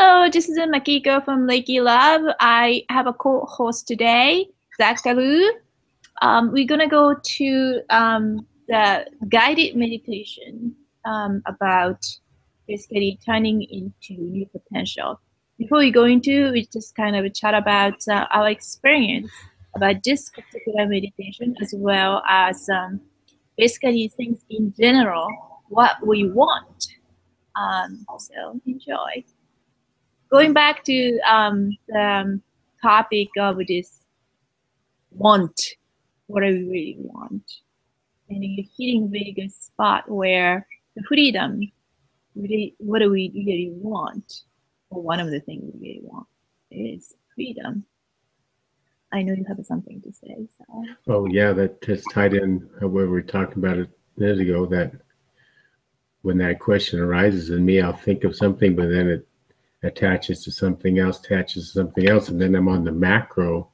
Hello, this is Makiko from Reiki Love. I have a co-host today, Zakaru. Um, we're gonna go to um, the guided meditation um, about basically turning into new potential. Before we go into, we just kind of chat about uh, our experience about this particular meditation, as well as um, basically things in general, what we want. Um, so enjoy going back to um, the um, topic of this want, what do we really want? And you're hitting very good spot where the freedom, really, what do we really want? Well, one of the things we really want is freedom. I know you have something to say. So. Oh yeah, that just tied in where we were talking about it a minute ago. That when that question arises in me, I'll think of something, but then it attaches to something else, attaches to something else, and then I'm on the macro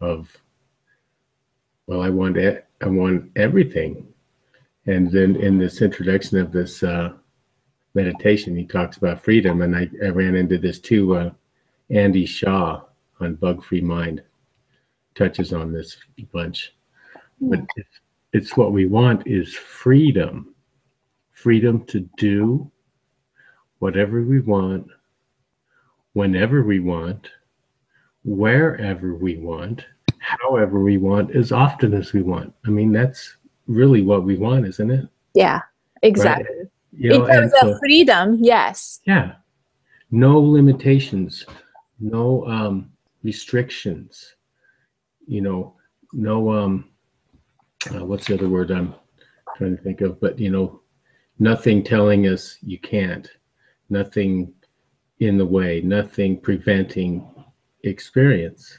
of, well, I want it, I want everything. And then in this introduction of this uh, meditation, he talks about freedom, and I, I ran into this too. Uh, Andy Shaw on Bug Free Mind touches on this bunch, but it's, it's what we want is freedom, freedom to do whatever we want whenever we want, wherever we want, however we want, as often as we want. I mean, that's really what we want, isn't it? Yeah, exactly. Right? You know, In terms of so, freedom, yes. Yeah. No limitations, no um, restrictions, you know, no, um, uh, what's the other word I'm trying to think of? But, you know, nothing telling us you can't, nothing in the way, nothing preventing experience.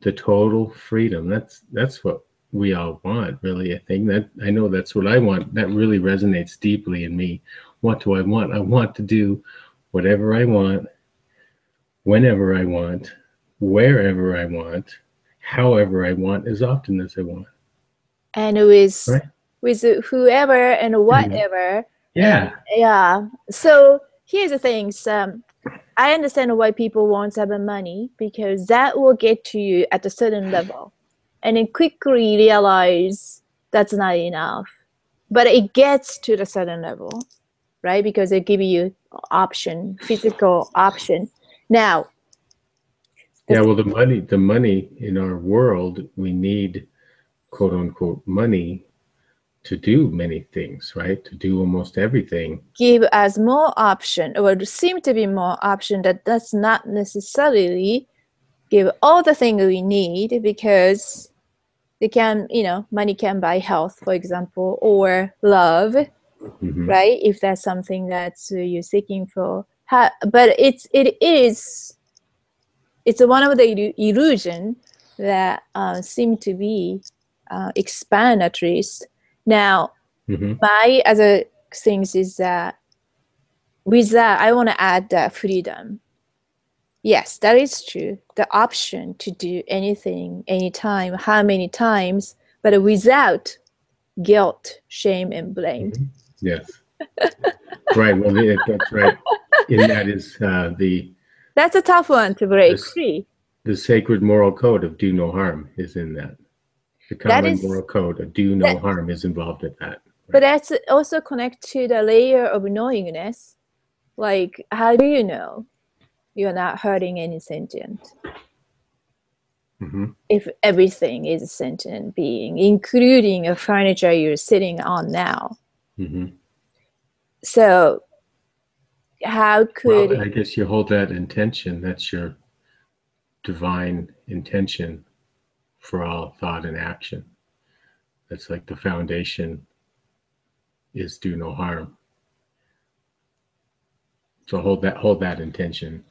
The total freedom. That's that's what we all want, really. I think that I know that's what I want. That really resonates deeply in me. What do I want? I want to do whatever I want, whenever I want, wherever I want, however I want, as often as I want. And with right? with whoever and whatever. Yeah. And, yeah. So here's the thing. Um, I understand why people want have money because that will get to you at a certain level, and then quickly realize that's not enough. But it gets to the certain level, right? Because they give you option, physical option. Now. Yeah, well, the money, the money in our world, we need, quote unquote, money to do many things, right? To do almost everything. Give us more option, or seem to be more option that does not necessarily give all the things we need because they can, you know, money can buy health, for example, or love, mm-hmm. right? If that's something that you're seeking for. but it's it is it's one of the illusion that uh, seem to be uh, expand at least now, mm-hmm. my other things is that with that, I want to add that freedom. Yes, that is true. The option to do anything, anytime, how many times, but without guilt, shame, and blame. Mm-hmm. Yes. right. Well, that's right. And that is uh, the. That's a tough one to break the, free. The sacred moral code of do no harm is in that. The common is, moral code of do no that, harm is involved in that. But that's also connect to the layer of knowingness. Like, how do you know you're not hurting any sentient? Mm-hmm. If everything is a sentient being, including a furniture you're sitting on now. Mm-hmm. So, how could well, I guess you hold that intention? That's your divine intention for all thought and action. That's like the foundation is do no harm. So hold that hold that intention.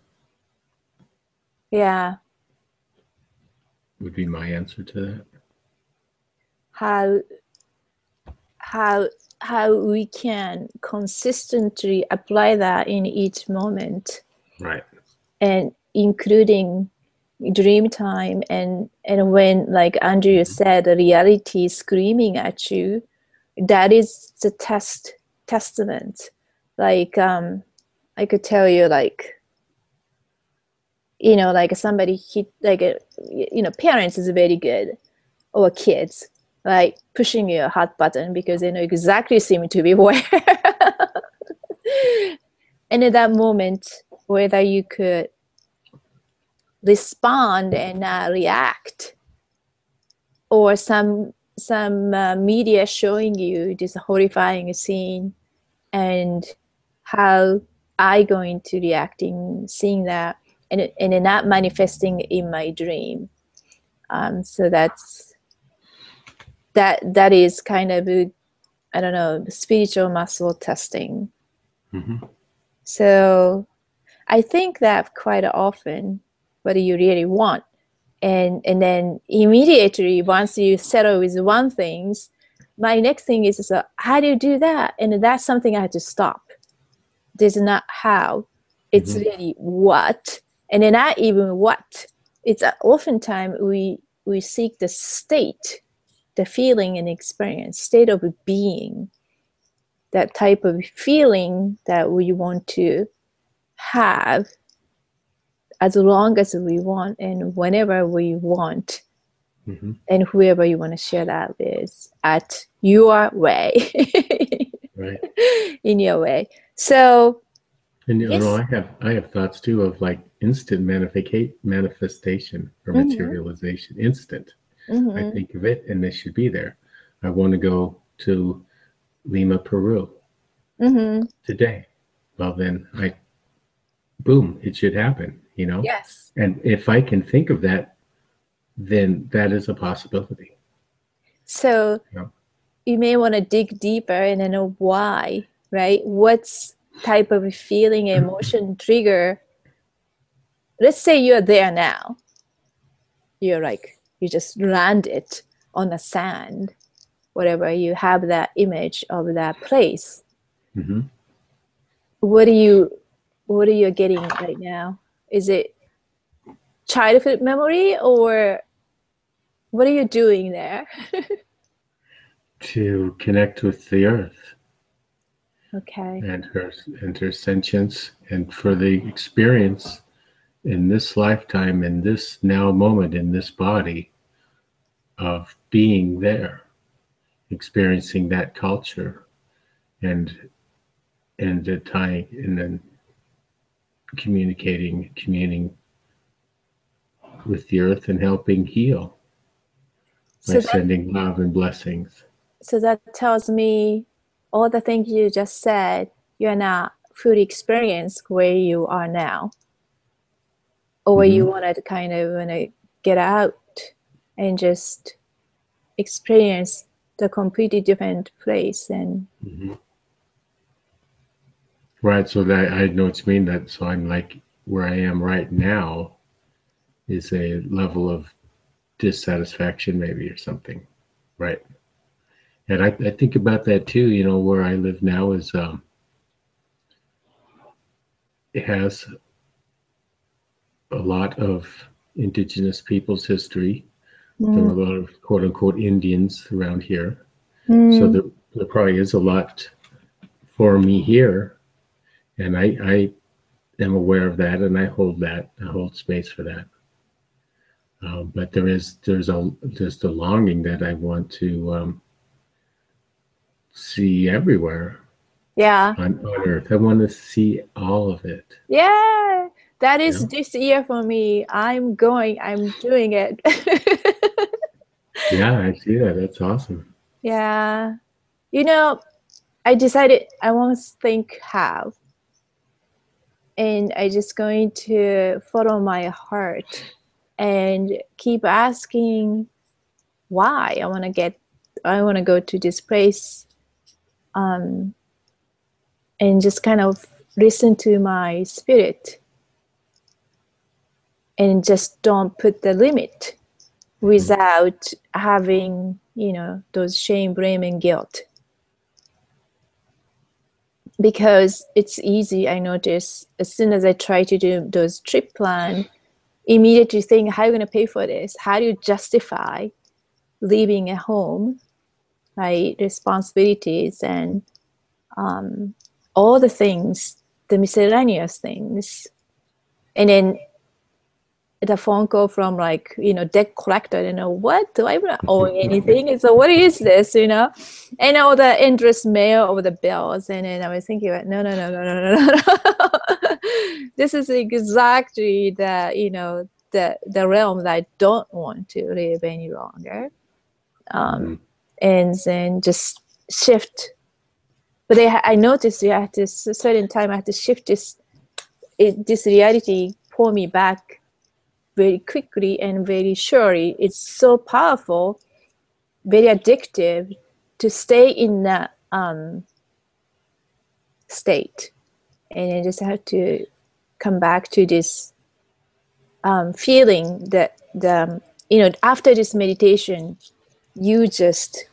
Yeah. Would be my answer to that. How how how we can consistently apply that in each moment. Right. And including dream time and and when like andrew mm-hmm. said the reality is screaming at you that is the test testament like um i could tell you like you know like somebody hit like a, you know parents is very good or kids like pushing your hot button because they know exactly seem to be where and at that moment whether you could respond and uh, react or some some uh, media showing you this horrifying scene and how i going to reacting seeing that and, and not manifesting in my dream um, so that's that that is kind of I don't know spiritual muscle testing. Mm-hmm. So I think that quite often what do you really want, and and then immediately once you settle with one things, my next thing is so how do you do that? And that's something I had to stop. This is not how. It's mm-hmm. really what, and then not even what. It's uh, oftentimes we we seek the state the feeling and experience, state of being, that type of feeling that we want to have as long as we want and whenever we want. Mm-hmm. And whoever you want to share that with at your way. right. In your way. So and you yes. know, I have I have thoughts too of like instant manifestation or mm-hmm. materialization, instant. Mm-hmm. I think of it and it should be there. I want to go to Lima, Peru mm-hmm. today. Well, then I, boom, it should happen, you know? Yes. And if I can think of that, then that is a possibility. So yeah. you may want to dig deeper and then know why, right? What's type of feeling, emotion trigger? Let's say you're there now. You're like, you just landed on the sand whatever you have that image of that place mm-hmm. what are you what are you getting right now is it childhood memory or what are you doing there? To connect with the earth okay. and her and her sentience and for the experience in this lifetime, in this now moment, in this body, of being there, experiencing that culture, and and the time, and then communicating, communing with the earth, and helping heal by so that, sending love and blessings. So that tells me all the things you just said. You're not fully experienced where you are now or mm-hmm. you want to kind of want to get out and just experience the completely different place and mm-hmm. Right so that i know what you mean that so i'm like where i am right now is a level of dissatisfaction maybe or something right and I, I think about that too you know where i live now is um it has a lot of indigenous people's history. Mm. There are a lot of quote unquote Indians around here. Mm. So there, there probably is a lot for me here. And I, I am aware of that and I hold that, I hold space for that. Uh, but there is there's a there's the longing that I want to um, see everywhere. Yeah. On, on earth. I want to see all of it. Yeah that is yeah. this year for me. I'm going, I'm doing it. yeah, I see that. That's awesome. Yeah. You know, I decided I want to think how. And I just going to follow my heart and keep asking why I want to get I want to go to this place um, and just kind of listen to my spirit and just don't put the limit without having you know those shame blame and guilt because it's easy i notice as soon as i try to do those trip plan immediately think how are you going to pay for this? How do you justify leaving a home right responsibilities and um, all the things the miscellaneous things? And then the phone call from like you know debt collector you know what? Do i not owe anything? So what is this? You know? And all the interest mail over the bills and then i was thinking no no no no no no no this is exactly the you know the the realm that i don't want to live any longer. Um, mm. and then just shift. But I, I noticed you at this certain time i had to shift this it, this reality pull me back very quickly and very surely. It's so powerful, very addictive to stay in that um, state. And I just have to come back to this um, feeling that the you know after this meditation, you just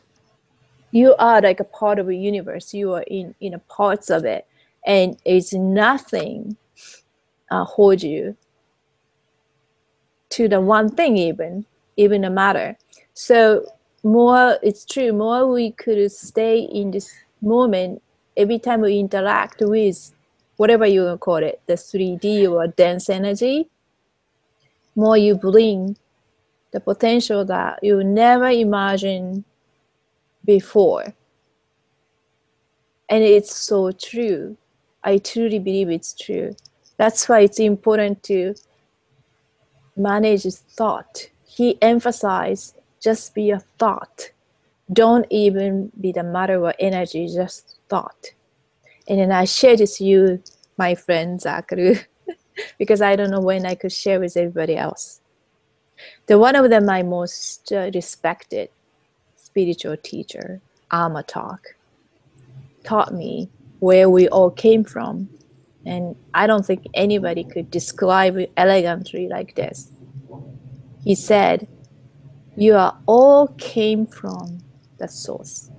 you are like a part of a universe. You are in in a parts of it, and it's nothing uh, hold you to the one thing even even a matter. So more it's true more we could stay in this moment every time we interact with whatever you call it the 3d or dense energy more you bring the potential that you never imagined before. And it's so true. I truly believe it's true. That's why it's important to manages thought. He emphasized just be a thought. Don't even be the matter of energy, just thought. And then I shared this with you, my friend Zakaru, because I don't know when I could share with everybody else. The one of them, my most respected spiritual teacher, Amatok, taught me where we all came from and I don't think anybody could describe it elegantly like this. He said, You are all came from the source,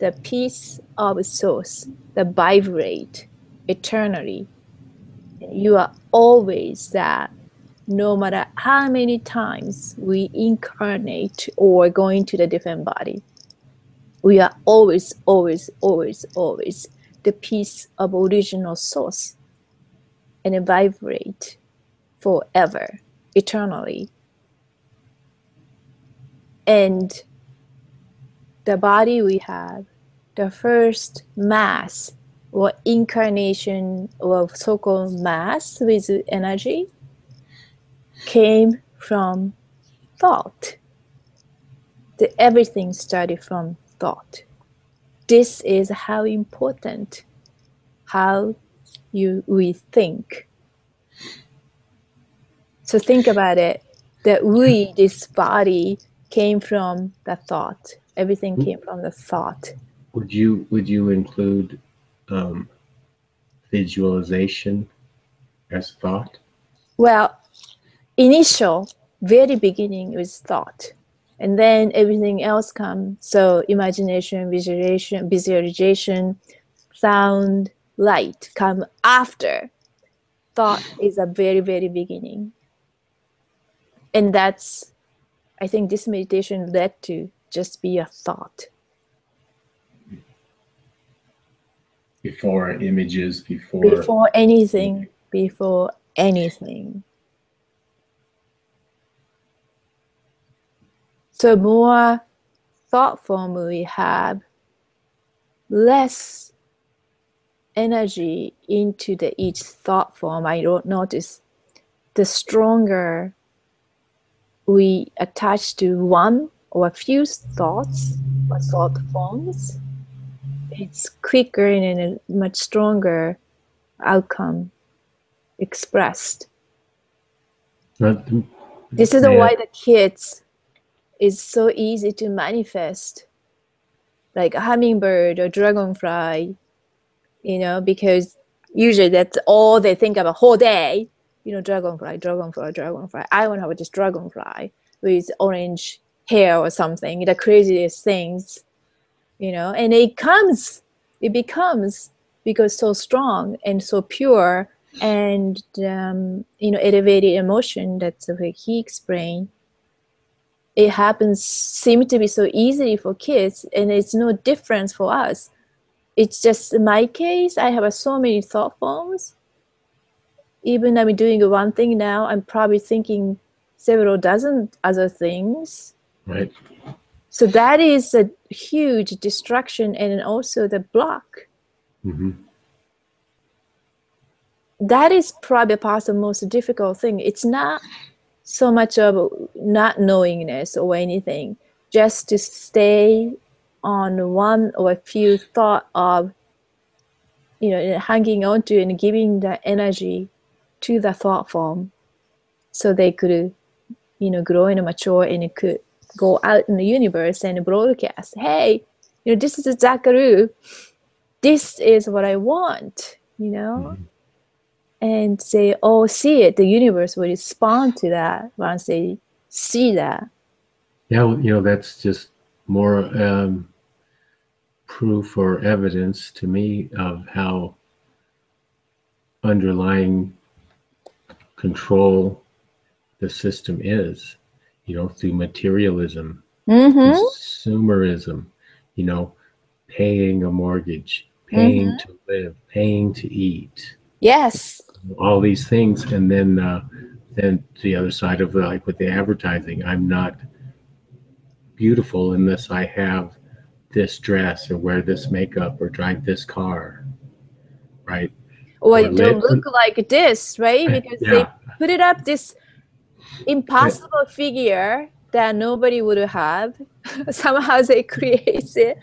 the peace of source, the vibrate eternally. You are always that no matter how many times we incarnate or go into the different body. We are always, always, always, always the peace of original source and vibrate forever, eternally. And the body we have, the first mass or incarnation of so-called mass with energy came from thought. The, everything started from thought. This is how important how you we think. So think about it that we, this body, came from the thought. Everything came from the thought. Would you would you include um, visualization as thought? Well, initial, very beginning is thought, and then everything else comes. So imagination, visualization, visualization, sound, light come after. Thought is a very very beginning. And that's i think this meditation led to just be a thought. Before images before before anything before anything. So more thought form we have less energy into the each thought form, I don't notice the stronger we attach to one or a few thoughts or thought forms, it's quicker and a much stronger outcome expressed. this is yeah. why the kids is so easy to manifest like a hummingbird or dragonfly you know, because usually that's all they think about whole day. You know, dragonfly, dragonfly, dragonfly. I want to have this dragonfly with orange hair or something, the craziest things, you know, and it comes, it becomes because so strong and so pure and um, you know elevated emotion that's way he explained it happens seem to be so easy for kids and it's no difference for us it's just my case. I have so many thought forms. even I'm doing one thing now, I'm probably thinking several dozen other things. Right. So that is a huge distraction and also the block. hmm That is probably part of the most difficult thing. It's not so much of not knowingness or anything, just to stay on one or a few thought of, you know, hanging on to and giving the energy to the thought form so they could, you know, grow and mature and it could go out in the universe and broadcast, hey, you know, this is a Zakaru. This is what I want, you know? Mhm. And they all see it. The universe will respond to that once they see that. Yeah, you know, that's just more um, proof or evidence to me of how underlying control the system is, you know, through materialism, Mm-hmm. consumerism, you know, paying a mortgage, paying Mhm. to live, paying to eat, Yes. all these things, and then uh, then the other side of the, like with the advertising, I'm not beautiful unless I have this dress or wear this makeup or drive this car, right? Or Or it don't look like this, right? Because they put it up this impossible figure that nobody would have. Somehow they create it.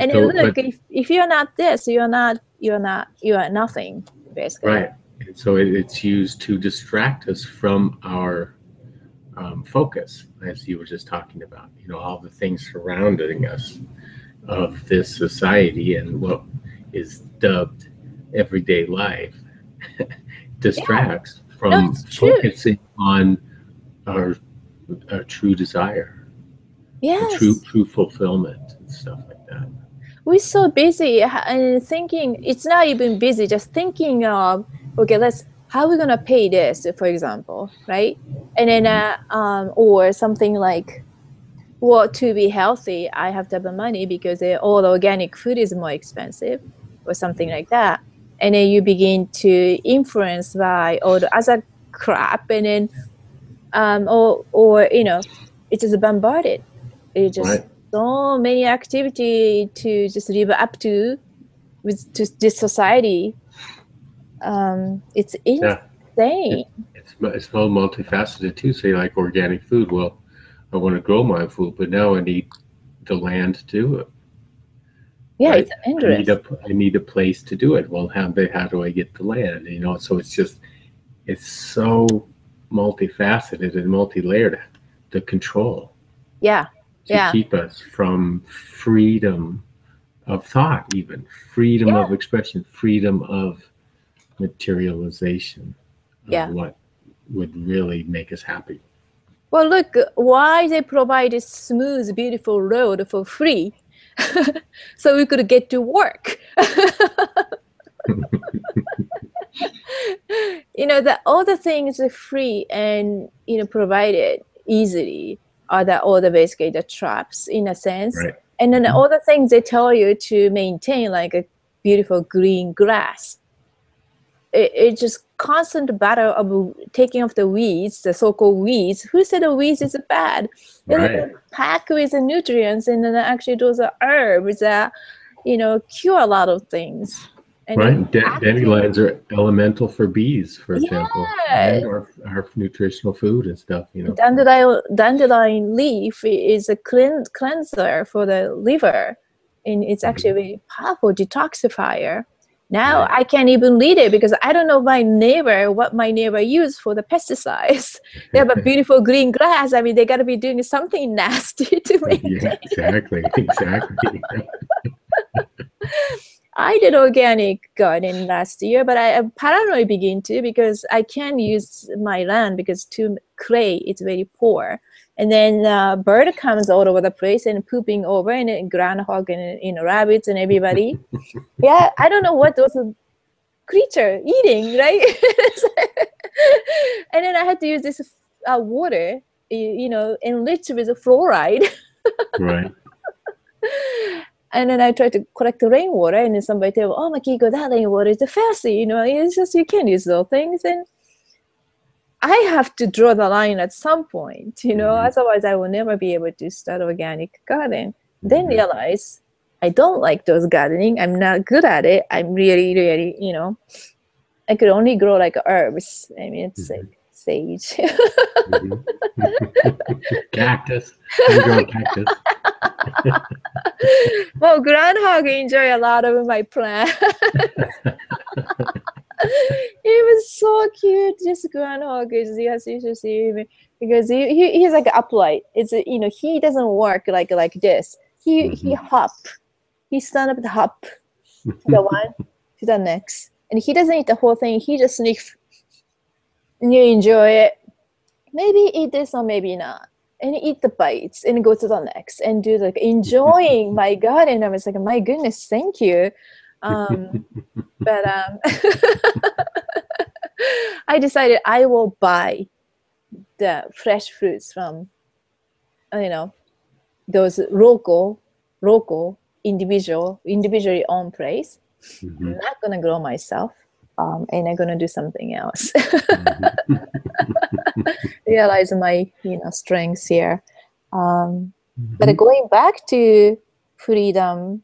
And So, look, but- if, if you're not this, you're not you're not you are nothing, basically. right. And so it, it's used to distract us from our um, focus, as you were just talking about. You know, all the things surrounding us of this society and what is dubbed everyday life distracts from it's true. focusing on our, our true desire, Yes. true true fulfillment and stuff like that. we're so busy and thinking it's not even busy just thinking of okay let's how are we gonna pay this for example right and then uh, um, or something like well to be healthy i have to have the money because all the organic food is more expensive or something like that and then you begin to influence by all the other crap and then um, or or you know it's just bombarded it just Right. so many activity to just live up to with to this society um it's Yeah. insane It's it's so multifaceted too. Say like organic food. Well, I want to grow my food, but now I need the land to do it. yeah, Right. it's I need a I need a place to do it. Well, how how do I get the land? You know, so it's just it's so multifaceted and multi-layered. The control yeah to Yeah. keep us from freedom of thought, even freedom of expression, freedom of materialization. Of Yeah. what would really make us happy. Well look why they provide this smooth beautiful road for free so we could get to work you know that all the things are free and you know provided easily are the all the basically the traps in a sense Right. and then Mhm. all the things they tell you to maintain like a beautiful green grass it, it's just constant battle of taking off the weeds the so-called weeds who said the weeds is bad They're Right. packed with the nutrients and then actually those are herbs that you know cure a lot of things and Right. Da- dandelions are elemental for bees, for example. Yeah. And our, our nutritional food and stuff, you know. dandelion dandelion leaf is a clean, cleanser for the liver and it's mm-hmm. actually a very powerful detoxifier now i can't even read it because i don't know my neighbor what my neighbor used for the pesticides they have a beautiful green grass i mean they got to be doing something nasty to maintain yeah, exactly. Exactly. I did organic garden last year, but I, I paranoid begin to because I can't use my land because too clay it's very poor, and then uh, bird comes all over the place and pooping over and then groundhog and you know rabbits and everybody. yeah, I don't know what those creature eating right, and then I had to use this uh, water, you, you know, enriched with fluoride. right. And then I tried to collect the rainwater, and then somebody tell, me, "Oh, Makiko, that rainwater is filthy." You know, it's just you can't use those things. And I have to draw the line at some point, you know, Mhm. otherwise I will never be able to start organic garden. Then Mhm. realize I don't like those gardening. I'm not good at it. I'm really, really, you know, I could only grow like herbs. I mean, it's Mhm. like sage. Mhm. cactus. You can grow cactus. well, groundhog enjoy a lot of my plant. he was so cute. This groundhog is yes, you should see him because he, he he's like upright. It's you know he doesn't work like like this. He he mm-hmm. hop. He stand up and hop to the one to the next, and he doesn't eat the whole thing. He just sniff, and you enjoy it. Maybe eat this or maybe not and eat the bites and go to the next and do like enjoying my garden. I was like, my goodness, thank you. Um, but um, I decided I will buy the fresh fruits from, you know, those local, local, individual, individually owned place. Mhm. I'm not gonna grow myself, um, and I'm gonna do something else. Mhm. Realize my, you know, strengths here. Um, Mm-hmm. but going back to freedom,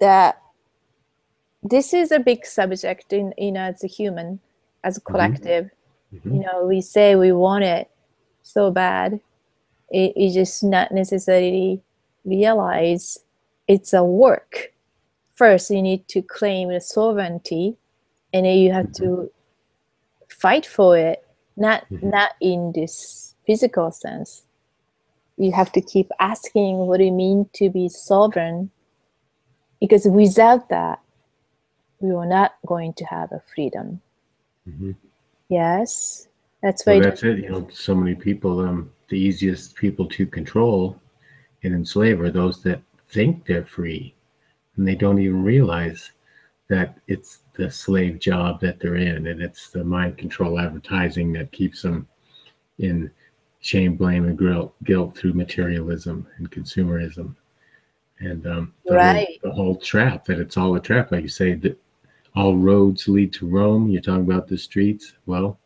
that this is a big subject in, you know, as a human, as a collective. Mhm. You know, we say we want it so bad. It, it just not necessarily realize it's a work. First, you need to claim the sovereignty, and then you have to fight for it. Not Mhm. not in this physical sense. You have to keep asking what do you mean to be sovereign, because without that, we are not going to have a freedom. Mhm. Yes, that's Well, why. that's it. You know, so many people. Um, the easiest people to control and enslave are those that think they're free, and they don't even realize that it's the slave job that they're in, and it's the mind control advertising that keeps them in shame, blame, and guilt, guilt through materialism and consumerism, and um, the, Right. whole, the whole trap that it's all a trap. Like you say, that all roads lead to Rome. You're talking about the streets. Well,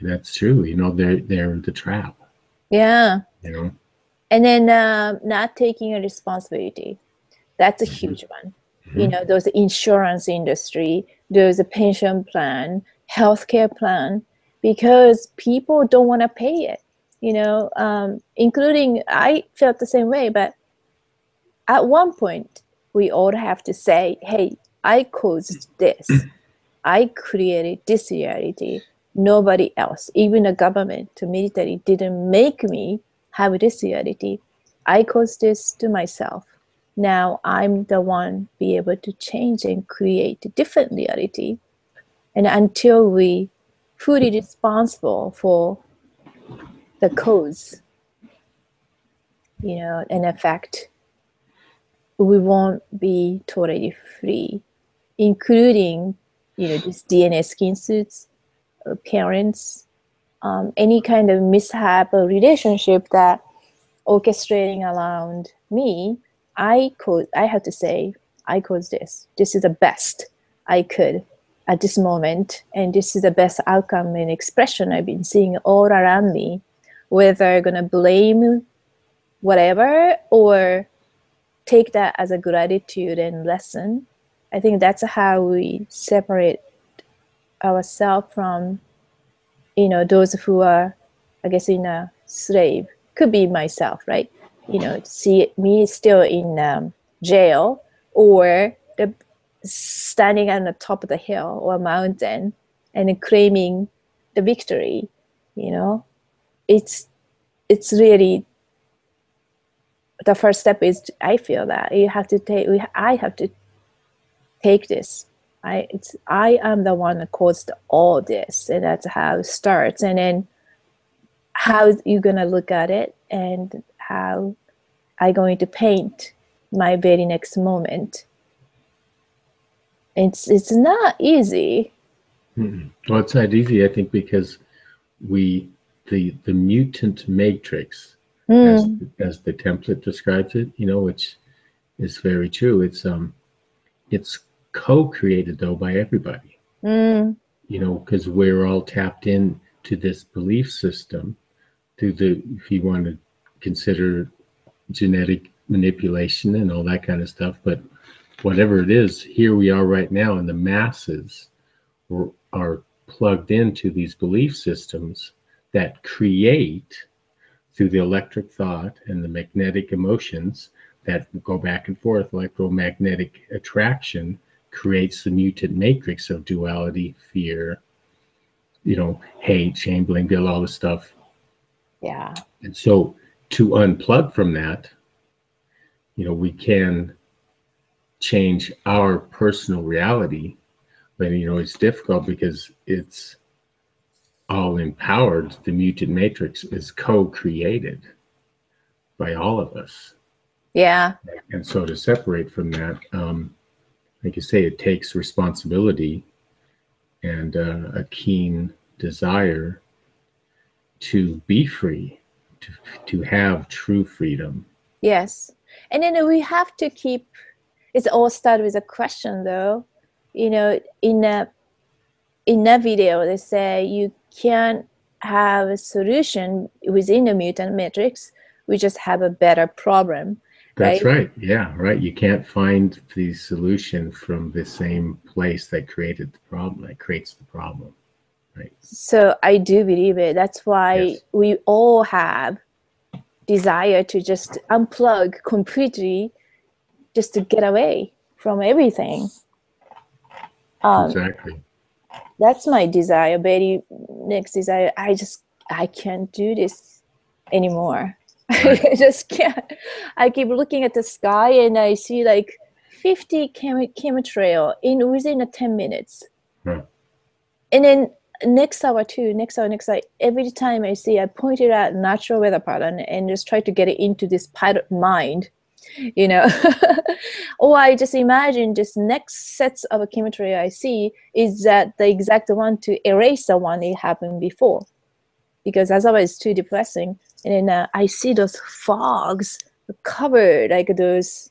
that's true. You know, they're they're the trap. yeah, You know. and then um, not taking a responsibility. That's a Mhm. huge one. You mm-hmm. know, those insurance industry, there's a pension plan, healthcare plan, because people don't want to pay it. You know, um, including I felt the same way, but at one point we all have to say, "Hey, I caused mm. this. Mm. I created this reality. Nobody else, even the government, the military, didn't make me have this reality. I caused this to myself. Now I'm the one be able to change and create a different reality. And until we fully responsible for the cause, you know, and effect, we won't be totally free, including, you know, this DNA skin suits, uh, parents, um, any kind of mishap or relationship that orchestrating around me, I could I have to say I caused this. This is the best I could at this moment, and this is the best outcome and expression I've been seeing all around me. Whether I'm gonna blame whatever or take that as a gratitude and lesson, I think that's how we separate ourselves from you know those who are i guess in a slave could be myself right you know see me still in um, jail or the standing on the top of the hill or mountain and claiming the victory you know it's it's really the first step is i feel that you have to take we, i have to take this I it's I am the one that caused all this, and that's how it starts. And then how you gonna look at it, and how I'm going to paint my very next moment. It's it's not easy. Mhm. Well, it's not easy, I think, because we the the mutant matrix, as, Mm, as the template describes it, you know, which is very true. It's um, it's co-created though by everybody, mm, you know, because we're all tapped in to this belief system, through the if you want to consider genetic manipulation and all that kind of stuff, but whatever it is, here we are right now, and the masses are plugged into these belief systems that create through the electric thought and the magnetic emotions that go back and forth electromagnetic attraction creates the mutant matrix of duality fear you know hate shame blame guilt all this stuff. Yeah. And so to unplug from that you know we can change our personal reality but you know it's difficult because it's all empowered. The mutant matrix is co-created by all of us. Yeah. And so to separate from that um like you say it takes responsibility and uh, a keen desire to be free to, to have true freedom. Yes. And then we have to keep it's all started with a question though. You know in a in that video they say you can't have a solution within the mutant matrix. We just have a better problem that's right? right? yeah right. You can't find the solution from the same place that created the problem that creates the problem right. So i do believe it. That's why yes. we all have desire to just unplug completely just to get away from everything. Um, exactly. that's my desire. Very next desire. I just i can't do this anymore. Right. i just can't. I keep looking at the sky and i see like 50 chem- chemtrail in within 10 minutes. And then next hour too next hour next hour every time i see i point it at natural weather pattern and just try to get it into this pilot mind you know? Or i just imagine just next sets of chemistry i see is that the exact one to erase the one that happened before. Because otherwise it's too depressing. And then uh, i see those fogs covered like those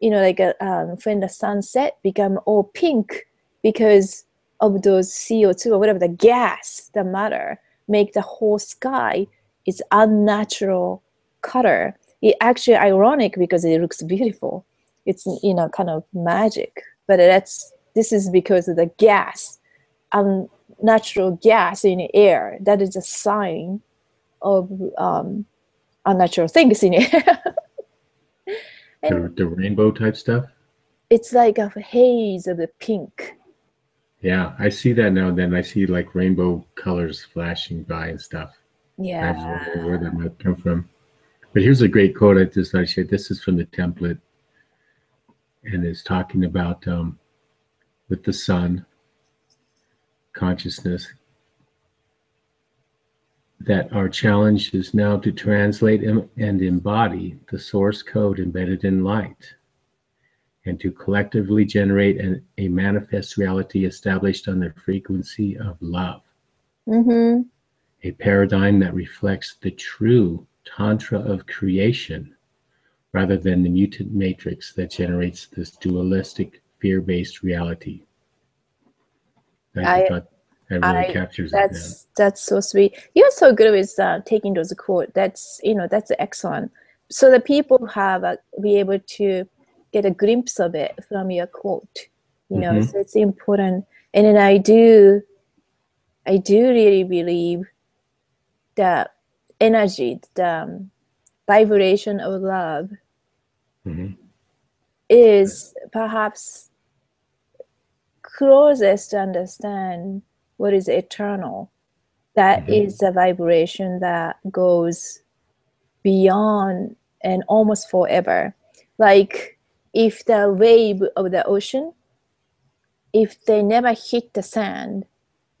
you know like a, um, when the sunset become all pink because of those CO2 or whatever the gas, the matter, make the whole sky its unnatural color. It actually ironic because it looks beautiful. It's you know kind of magic, but that's this is because of the gas, unnatural gas in the air. That is a sign of um, unnatural things in the air. the, the rainbow type stuff. It's like a haze of the pink yeah, I see that now and then. I see like rainbow colors flashing by and stuff. Yeah. I don't know where that might come from. But here's a great quote I just I shared. This is from the template. And it's talking about um, with the sun, consciousness, that our challenge is now to translate and embody the source code embedded in light and to collectively generate an, a manifest reality established on the frequency of love. Mm-hmm. A paradigm that reflects the true Tantra of creation rather than the mutant matrix that generates this dualistic, fear based reality. I, I, that really I, captures that's. That's so sweet. You're so good with uh, taking those quotes. That's, you know, that's excellent. So the people have uh, be able to get a glimpse of it from your quote you know mm-hmm. so it's important and then i do i do really believe that energy the um, vibration of love mm-hmm. is perhaps closest to understand what is eternal That mm-hmm. is a vibration that goes beyond and almost forever like if the wave of the ocean, if they never hit the sand,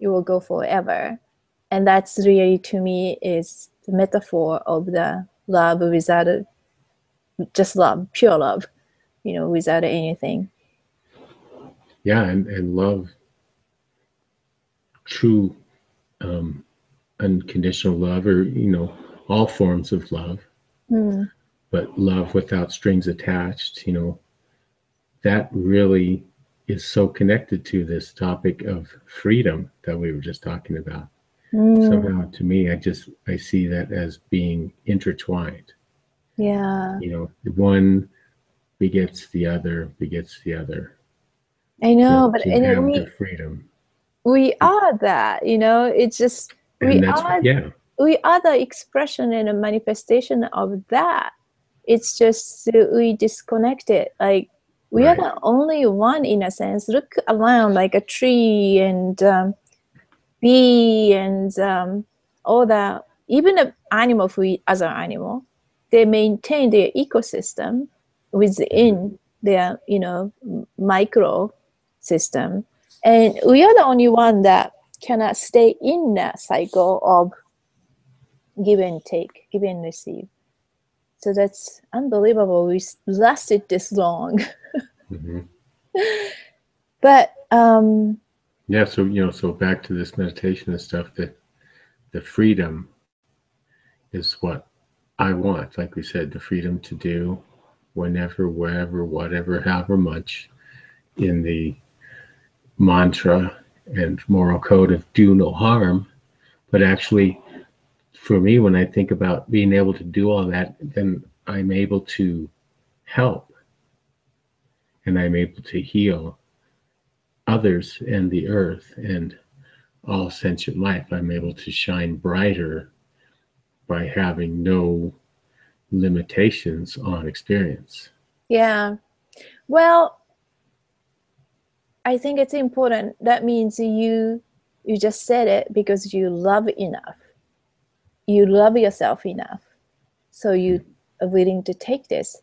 it will go forever. And that's really to me is the metaphor of the love without just love, pure love, you know, without anything. Yeah, and, and love, true um, unconditional love, or you know, all forms of love. Mm but love without strings attached, you know, that really is so connected to this topic of freedom that we were just talking about. Mm, Somehow, to me, I just I see that as being intertwined. yeah, You know, one begets the other, begets the other. I know, to, but to and we freedom, we are that. You know, it's just we are yeah, we are the expression and a manifestation of that. It's just we disconnect it. Like we are the only one in a sense. Look around like a tree and um, bee and um, all that. Even an animal, if we an animal, they maintain their ecosystem within their you know micro system, and we are the only one that cannot stay in that cycle of give and take, give and receive. So that's unbelievable. We lasted this long, hmm but um, yeah. So you know, so back to this meditation and stuff. That the freedom is what I want. Like we said, the freedom to do whenever, wherever, whatever, however much in the mantra and moral code of do no harm. But actually, for me, when I think about being able to do all that, then I'm able to help and I'm able to heal others and the earth and all sentient life. I'm able to shine brighter by having no limitations on experience. yeah. Well, I think it's important. That means you you just said it because you love enough. You love yourself enough, so you are willing to take this,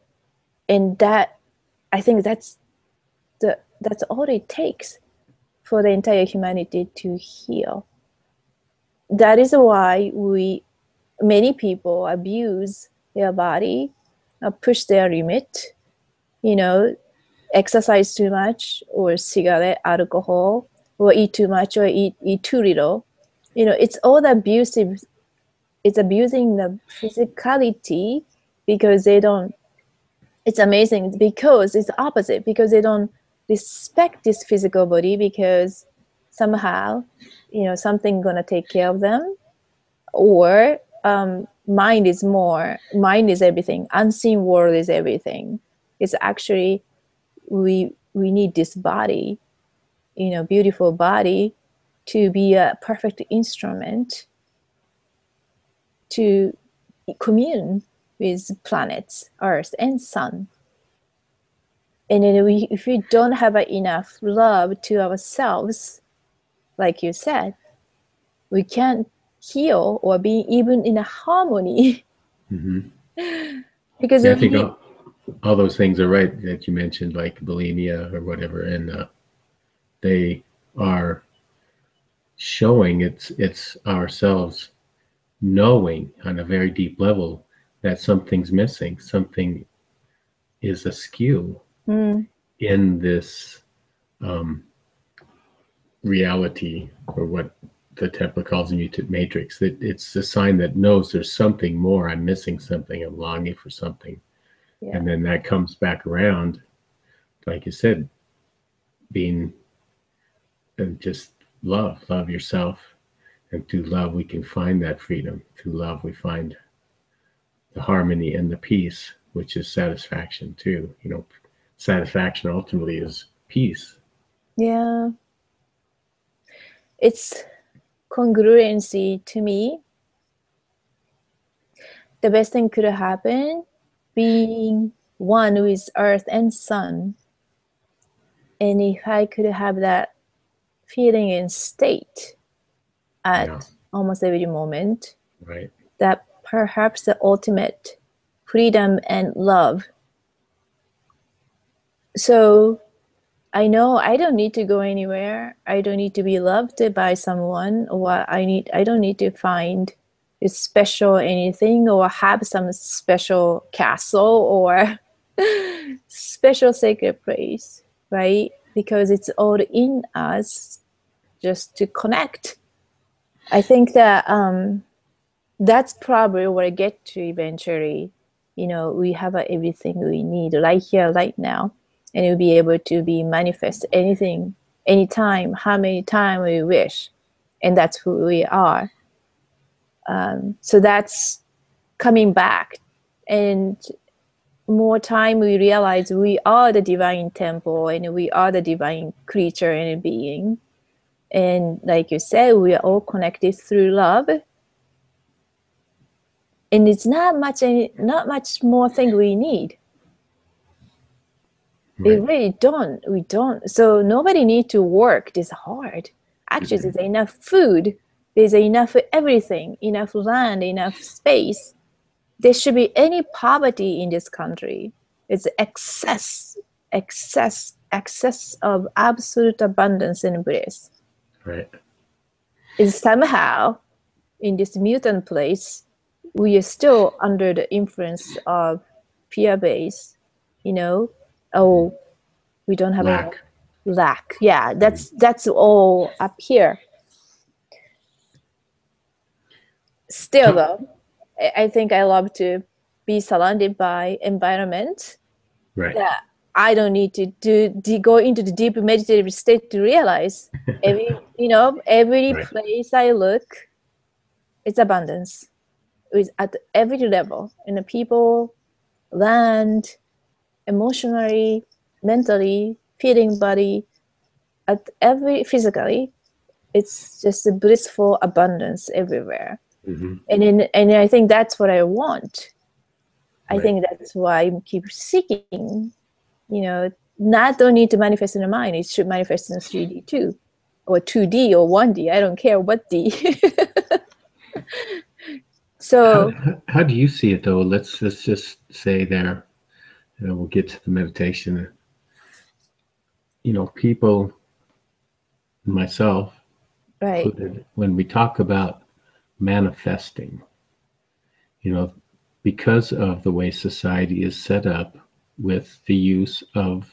and that I think that's the that's all it takes for the entire humanity to heal. That is why we many people abuse their body, uh, push their limit, you know, exercise too much or cigarette, alcohol, or eat too much or eat, eat too little. You know, it's all the abusive, it's abusing the physicality because they don't, it's amazing because it's opposite, because they don't respect this physical body because somehow, you know, something gonna take care of them. Or um, mind is more mind is everything unseen world is everything. It's actually we we need this body you know beautiful body to be a perfect instrument to commune with planets earth and sun. And then we if we don't have enough love to ourselves like you said we can't heal or be even in a harmony. Hmm because Yeah, I think we- all, all those things are right that you mentioned, like bulimia or whatever, and uh, they are showing it's it's ourselves knowing on a very deep level that something's missing, something is askew Mm, in this um, reality, or what the Templar calls the mutant matrix. That it's a sign that knows there's something more. I'm missing something. I'm longing for something yeah. and then that comes back around like you said being and just love love yourself and through love we can find that freedom through love we find the harmony and the peace which is satisfaction too you know satisfaction ultimately is peace Yeah. It's congruency to me. The best thing could happen being one with earth and sun. And if I could have that feeling and state at Yeah. almost every moment, right that perhaps the ultimate freedom and love. So I know I don't need to go anywhere. I don't need to be loved by someone or I need I don't need to find a special anything or have some special castle or special sacred place, right? Because it's all in us just to connect. I think that um that's probably where I get to eventually. You know, we have uh, everything we need right here, right now, and we'll be able to be manifest anything, anytime, how many times we wish, and that's who we are. Um, so that's coming back. And more time we realize we are the divine temple and we are the divine creature and being. And like you said, we are all connected through love. And it's not much any, not much more thing we need. We really don't. We don't. So nobody need to work this hard. Actually, mm-hmm. there's enough food. There's enough everything, enough land, enough space. There should be any poverty in this country. It's excess, excess, excess of absolute abundance and bliss. Right. Is somehow in this mutant place, we are still under the influence of fear base. You know, oh, hmm. we don't have Lack. lack yeah that's hmm. that's all up here still though I- i think i love to be surrounded by environment Right. that i don't need to do to go into the deep meditative state to realize every you know every Right. place i look it's abundance it's at every level in the people land emotionally mentally feeling body at every physically it's just a blissful abundance everywhere hmm and in, and i think that's what i want i Right. think that's why i keep seeking you know not don't need to manifest in the mind it should manifest in 3d too or 2d or 1d i don't care what d so How, how- do you see it though? Let's let's just say there, you know, we'll get to the meditation. You know, people, myself, right included, when we talk about manifesting, you know, because of the way society is set up with the use of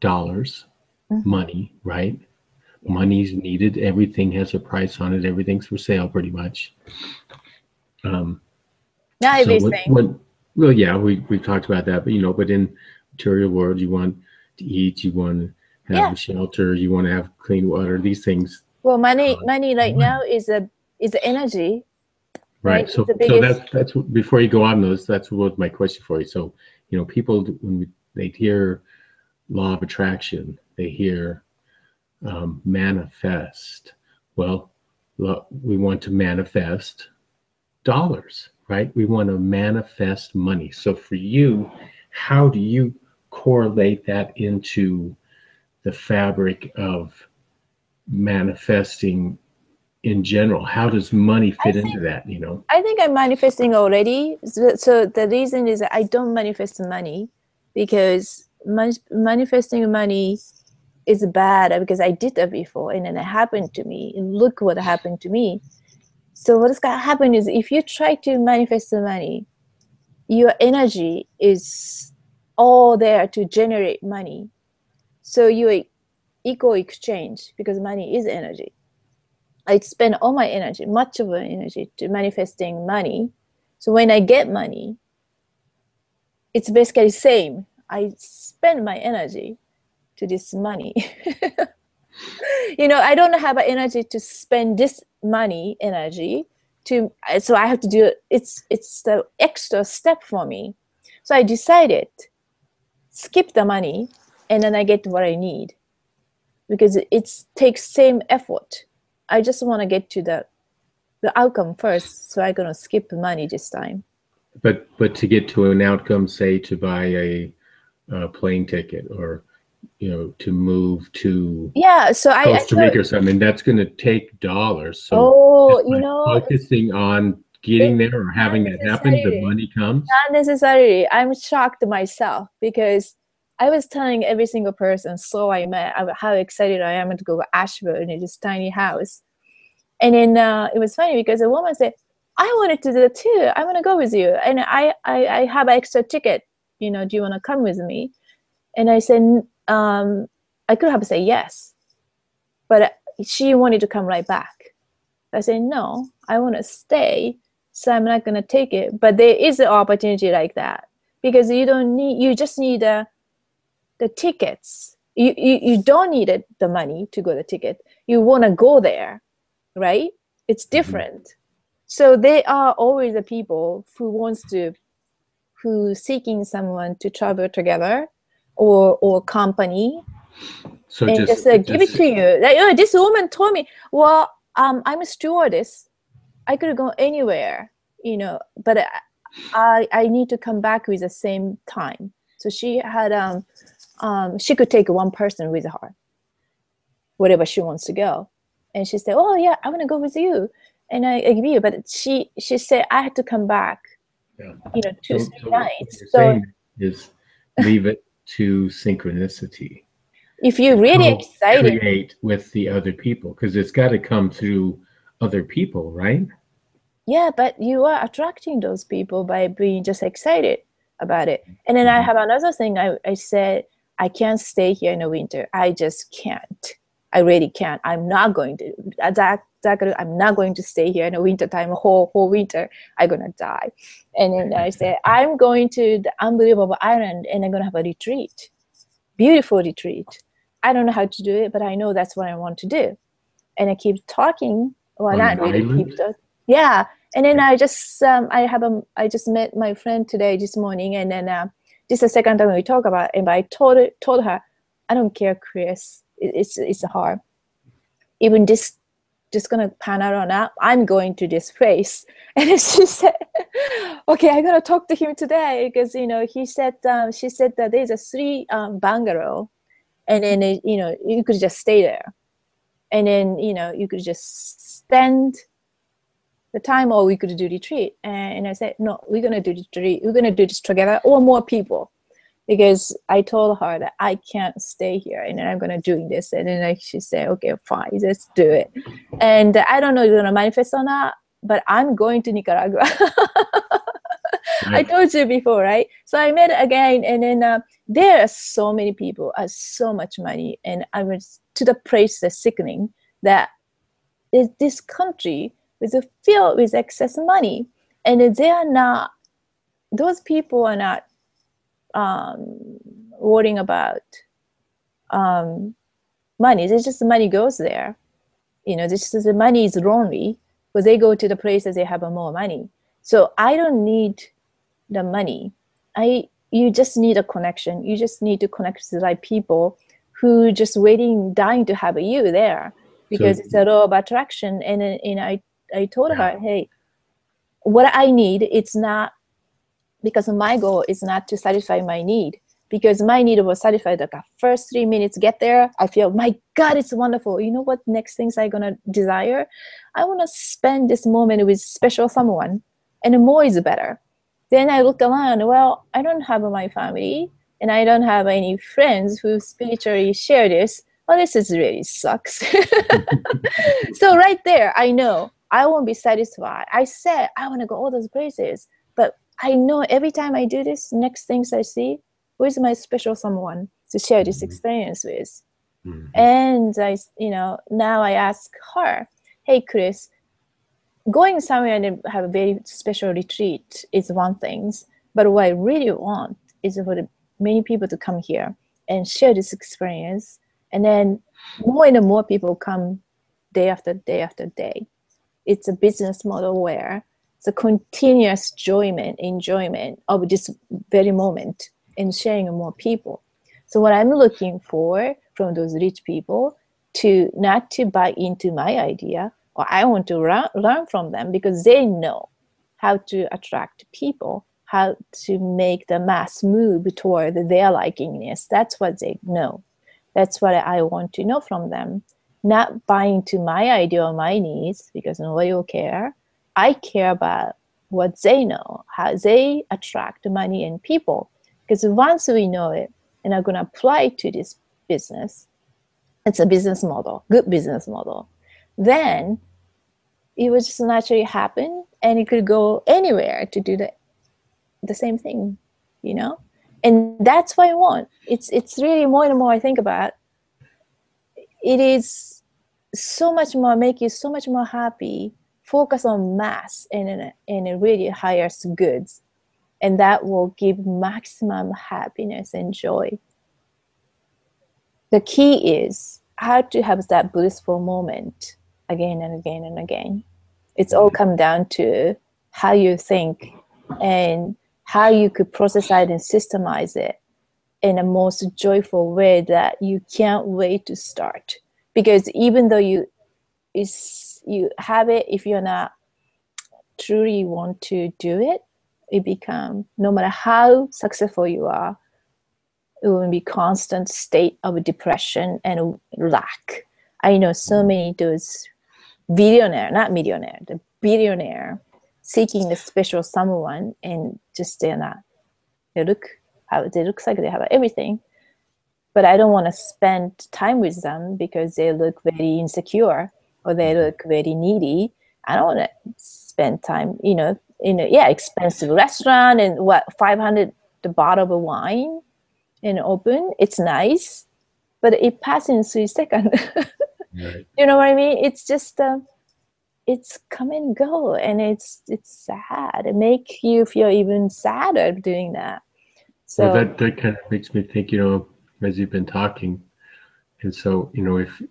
dollars, Mhm. money, right? Money's needed. Everything has a price on it. Everything's for sale, pretty much. Um, not so everything when- well, yeah, we we talked about that, but you know, but in material world, you want to eat, you want to have Yeah. a shelter, you want to have clean water. These things, well money Uh, money right money. now is a is energy right? Right, So, the so that's that's what- before you go on those. That's what my question for you. So, you know, people when we, they hear law of attraction, they hear um, manifest. Well, lo- we want to manifest dollars, right? We want to manifest money. So for you, how do you correlate that into the fabric of manifesting in general? How does money fit into that? You know, I think I'm manifesting already. So, so the reason is that I don't manifest money because man- manifesting money is bad because I did that before and then it happened to me. And look what happened to me. So what's gonna happen is if you try to manifest the money, your energy is all there to generate money. So you equal exchange because money is energy. I spend all my energy, much of my energy, to manifesting money. So when I get money, it's basically same. I spend my energy to this money. you know, I don't have energy to spend this money energy to. So I have to do it. It's it's the extra step for me. So I decided skip the money, and then I get what I need because it takes same effort. I just want to get to the the outcome first, so I'm gonna skip the money this time. but but to get to an outcome, say to buy a, a plane ticket or you know to move to Yeah, so I, I Costa thought- Rica or something, that's going to take dollars. So oh, you know, focusing on getting It- there or having that happen, the money comes. not necessarily. I'm shocked myself because I was telling every single person, so I met, how excited I am to go to Asheville in this tiny house. And then uh, it was funny because a woman said, I wanted to do that too. I want to go with you. And I, I, I have an extra ticket. You know, do you want to come with me? And I said, um, I could have said yes. But she wanted to come right back. I said, no, I want to stay. So I'm not going to take it. But there is an opportunity like that because you don't need, you just need uh, the tickets. You, you, you don't need it, the money to go the ticket. You want to go there, right? it's different so they are always the people who wants to who seeking someone to travel together or or company So and just, uh, give it to you. Like, oh, this woman told me, well, um, I'm a stewardess. I could go anywhere, you know, but I, I, I need to come back with the same time. So she had, um, um, she could take one person with her, wherever she wants to go. And she said, oh yeah, I want to go with you. And I agree, but she, she said, I had to come back, Yeah. you know, two, So- so nights. So Is leave it to synchronicity. if you're really excited, Create with the other people, because it's got to come through other people, right? Yeah, but you are attracting those people by being just excited about it. And then I Mhm. have another thing I, I said, I can't stay here in the winter. I just can't. I really can't. I'm not going to. That, that, I'm not going to stay here in the winter time, whole whole winter. I'm gonna die. And then I said, I'm going to the unbelievable island and I'm gonna have a retreat, beautiful retreat. I don't know how to do it, but I know that's what I want to do. And I keep talking. Well, On not really keep talking. Yeah, and then I just um, I have a I just met my friend today this morning, and then uh, this is the second time we talk about it. And I told told her, I don't care, Chris. It, it's it's hard. Even this just gonna pan out or not, I'm going to this place. And she said, okay, I'm gonna talk to him today because you know he said um, she said that there's a three um, bungalow, and then it, you know you could just stay there, and then you know you could just spend the time or we could do retreat. And i said no we're going to do retreat. We're going to do this together or more people. Because i told her that i can't stay here and then i'm going to do this. And then she said okay fine let's do it. And i don't know if you're going to manifest or not but i'm going to nicaragua. I told you before, right? So I met again, and then uh, there are so many people, uh, so much money, and I was to the place that's sickening that is this country is filled with excess money, and they are not. Those people are not um, worrying about um, money. It's just the money goes there. You know, this is the money is lonely, but they go to the places they have more money. So I don't need the money. I you just need a connection. You just need to connect to the right people who just waiting, dying to have you there because So- it's a law of attraction. And then, and I I told her, hey, what I need, it's not because my goal is not to satisfy my need. Because my need was satisfied like the first three minutes get there i feel my god it's wonderful. You know what next things i'm gonna desire? I want to spend this moment with special someone and more is better. Then i look around well i don't have my family and i don't have any friends who spiritually share this. Well this is really sucks. So right there i know i won't be satisfied i said i want to go all those places but i know every time i do this next things i see where's my special someone to share this Mhm. experience with Mhm. and I, you know now i ask her hey chris going somewhere and have a very special retreat is one thing but what i really want is for the many people to come here and share this experience and then more and more people come day after day after day it's a business model where a continuous enjoyment enjoyment of this very moment and sharing with more people. So what i'm looking for from those rich people to not to buy into my idea or i want to learn, learn from them because they know how to attract people how to make the mass move toward their likingness. That's what they know. That's what i want to know from them not buying to my idea or my needs because nobody will care. I care about what they know how they attract money and people. Because once we know it and are going to apply to this business it's a business model good business model then it would just naturally happen and it could go anywhere to do the, the same thing you know? And that's what i want. It's it's really more and more i think about it is so much more make you so much more happy. Focus on mass and and really highest goods. And that will give maximum happiness and joy. The key is how to have that blissful moment again and again and again. It's all come down to how you think and how you could process it and systemize it in a most joyful way that you can't wait to start. Because even though you is you have it, if you're not truly want to do it, it become no matter how successful you are, it will be constant state of depression and lack. I know so many those billionaire, not millionaire, the billionaire seeking the special someone and just they're not. They look how they looks like they have everything. But I don't want to spend time with them because they look very insecure or they look very needy. I don't want to spend time, you know, in a yeah, expensive restaurant and what five hundred the bottle of wine and open. It's nice, but it passes in three seconds. right. You know what I mean? It's just uh, it's come and go, and it's it's sad. It make you feel even sadder doing that. So well, that that kind of makes me think. You know, as you've been talking, and so you know, if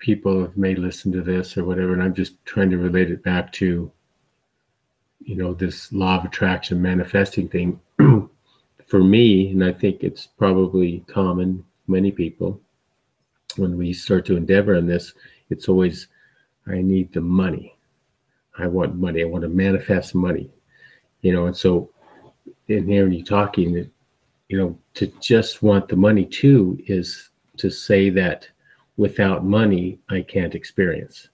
people have may listen to this or whatever, and I'm just trying to relate it back to, you know, this law of attraction manifesting thing. For me, and I think it's probably common, many people, when we start to endeavor on this, it's always, I need the money. I want money. I want to manifest money. You know, and so in hearing you talking, you know, to just want the money too is to say that without money, I can't experience.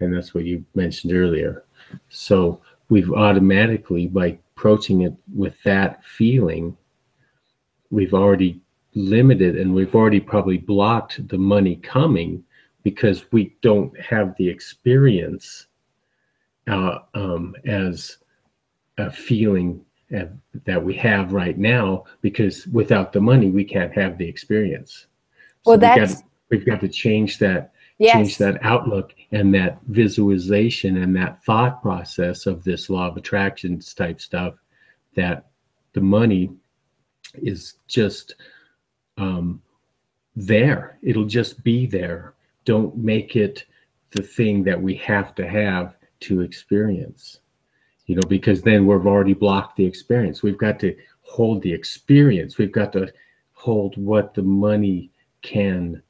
And that's what you mentioned earlier. So we've automatically, by approaching it with that feeling, we've already limited and we've already probably blocked the money coming because we don't have the experience uh, um, as a feeling that we have right now because without the money we can't have the experience. So well that's we've got to change that yes. change that outlook and that visualization and that thought process of this law of attractions type stuff that the money is just um, there. It'll just be there. Don't make it the thing that we have to have to experience you know because then we've already blocked the experience we've got to hold the experience we've got to hold what the money can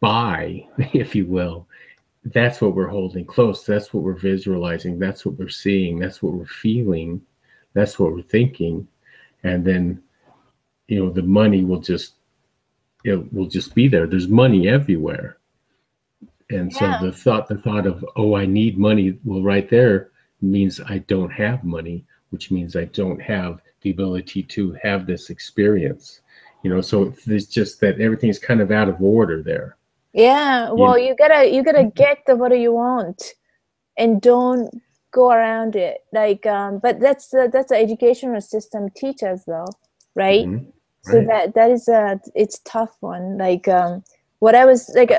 buy, if you will, that's what we're holding close. That's what we're visualizing. That's what we're seeing. That's what we're feeling. That's what we're thinking. And then, you know, the money will just, it will just be there. There's money everywhere. And yeah. so the thought, the thought of, oh, I need money, well, right there means I don't have money, which means I don't have the ability to have this experience. You know, so it's just that everything's kind of out of order there. Yeah, well, you, you gotta you gotta get the what you want, and don't go around it. Like, um, but that's the that's the educational system teaches though, right? Mm-hmm. Right. So that that is a it's tough one. Like, um, what I was like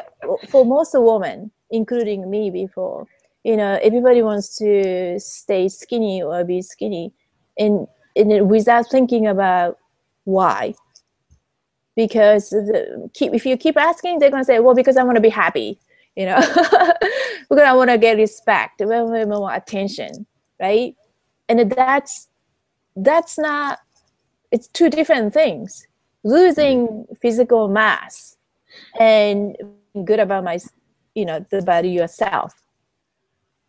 for most women, including me before, you know, everybody wants to stay skinny or be skinny, and and without thinking about why because the, keep if you keep asking, they're gonna say, "Well, because I want to be happy," you know, because I want to get respect, we want attention, right? And that's that's not. It's two different things. Losing physical mass and good about my, you know, about yourself.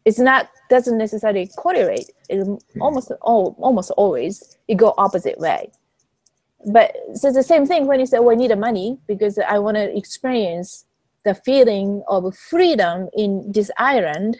It's not doesn't necessarily correlate. It almost all, almost always it go opposite way but so it's the same thing when you say, "Oh, I need the money because I want to experience the feeling of freedom in this island."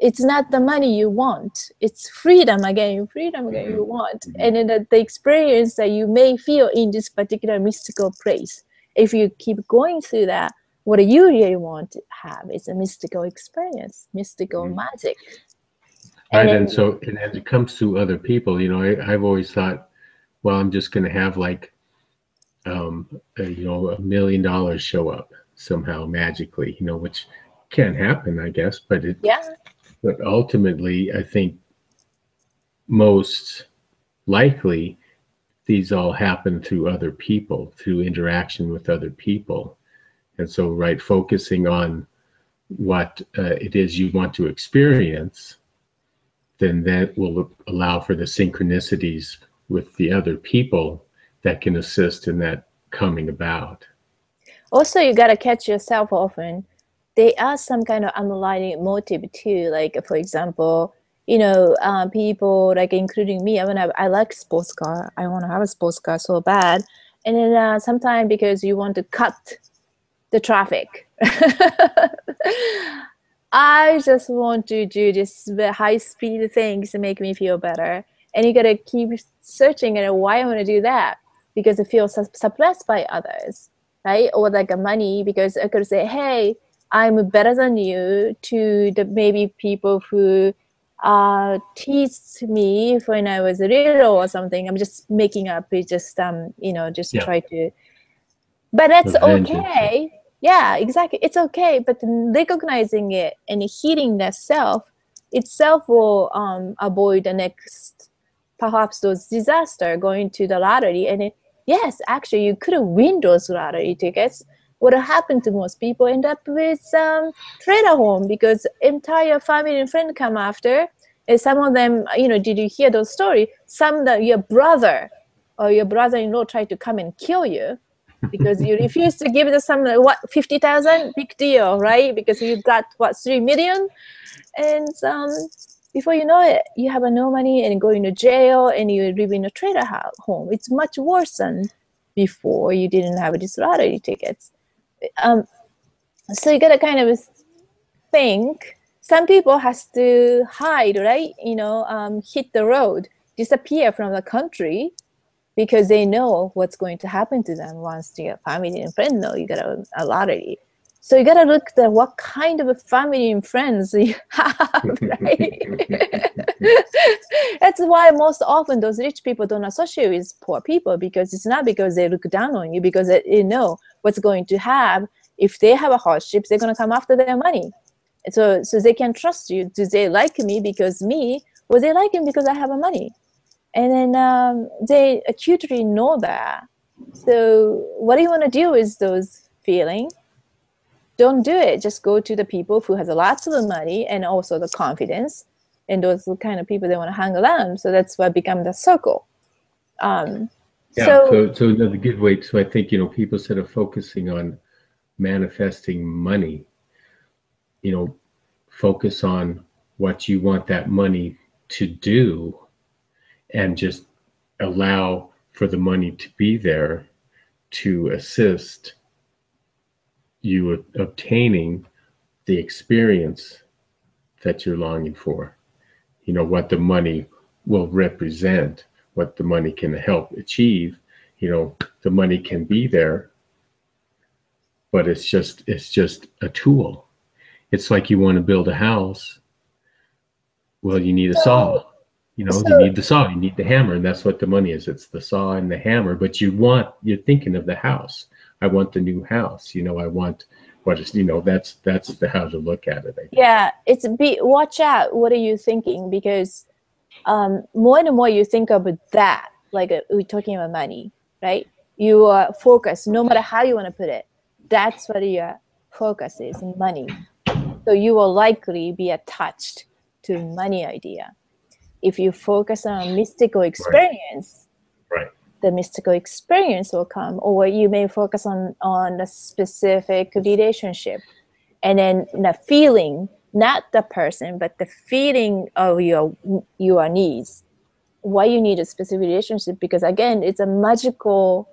It's not the money you want; it's freedom again, freedom again you want, mm-hmm. and then the, the experience that you may feel in this particular mystical place. If you keep going through that, what do you really want to have is a mystical experience, mystical mm-hmm. magic. And, right, and so, and as it comes to other people, you know, I, I've always thought well, I'm just going to have like, um, a, you know, a million dollars show up somehow magically, you know, which can happen, I guess, but it, yeah. But ultimately, I think most likely these all happen through other people, through interaction with other people. And so, right, focusing on what uh, it is you want to experience, then that will allow for the synchronicities with the other people that can assist in that coming about. Also, you got to catch yourself often. There are some kind of underlying motive too. Like, for example, you know, uh, people like including me, I mean, I, I like sports car. I want to have a sports car so bad. And then uh, sometimes because you want to cut the traffic, I just want to do this high speed things to make me feel better. And you gotta keep searching and why I want to do that because it feels suppressed by others, right? Or like a money because I could say, hey, I'm better than you to the maybe people who uh, teased me when I was little or something. I'm just making up. It just um, you know, just yeah. try to. But that's okay yeah exactly. It's okay but recognizing it and healing that self itself will um, avoid the next perhaps those disaster going to the lottery. And it, yes actually you could win those lottery tickets. What happened to most people end up with um, trailer home because entire family and friend come after. And some of them you know did you hear those story? Some that your brother or your brother-in-law tried to come and kill you because you refuse to give them some what 50,000 big deal right? Because you got what 3 million? And um, before you know it you have no money and go into jail and you live in a trailer home. It's much worse than before. You didn't have these lottery tickets um, so you gotta kind of think. Some people has to hide right? You know um, hit the road disappear from the country because they know what's going to happen to them once their family and friends know you got a, a lottery. So you got to look at what kind of a family and friends you have, right? That's why most often those rich people don't associate with poor people because it's not because they look down on you, because they know what's going to have. If they have a hardship, they're going to come after their money. So, so they can trust you. Do they like me because me, or they like him because I have a money? And then um, they acutely know that. So what do you want to do with those feelings? Don't do it. Just go to the people who has lots of the money and also the confidence and those kind of people they want to hang around. So that's what become the circle. Um, yeah so, so so another good way so i think you know people instead of focusing on manifesting money you know focus on what you want that money to do and just allow for the money to be there to assist you obtaining the experience that you're longing for. You know, what the money will represent, what the money can help achieve. You know, the money can be there, but it's just it's just a tool. It's like you want to build a house. Well, you need a saw you know, so, you need the saw, you need the hammer, and that's what the money is. It's the saw and the hammer. But you want, you're thinking of the house. I want the new house. You know, I want what is, you know, that's that's the how to look at it. Yeah, it's be watch out. What are you thinking? Because um, more and more you think about that, like uh, we're talking about money, right? You are focused, no matter how you want to put it. That's what your focus is, money. So you will likely be attached to money idea if you focus on mystical experience, right. right. the mystical experience will come. Or you may focus on on a specific relationship, and then the feeling, not the person, but the feeling of your your needs. Why you need a specific relationship? Because again, it's a magical,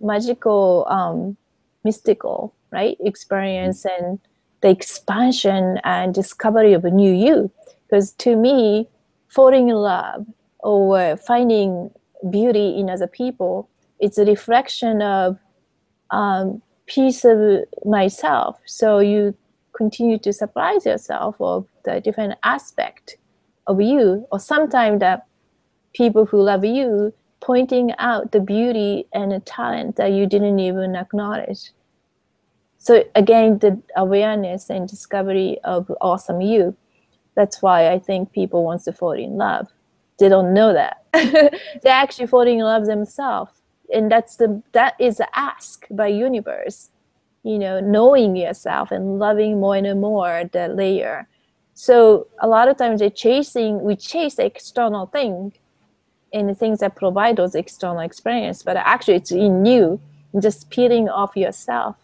magical, um, mystical, right experience and the expansion and discovery of a new you. Because to me, falling in love or finding beauty in other people it's a reflection of um, piece of myself. So you continue to surprise yourself of the different aspect of you or sometimes the people who love you pointing out the beauty and the talent that you didn't even acknowledge. So again the awareness and discovery of awesome you that's why I think people want to fall in love. They don't know that. They're actually falling in love themselves. And that's the that is the ask by universe. you know knowing yourself and loving more and more the layer so a lot of times they're chasing we chase the external thing and the things that provide those external experience but actually it's in you just peeling off yourself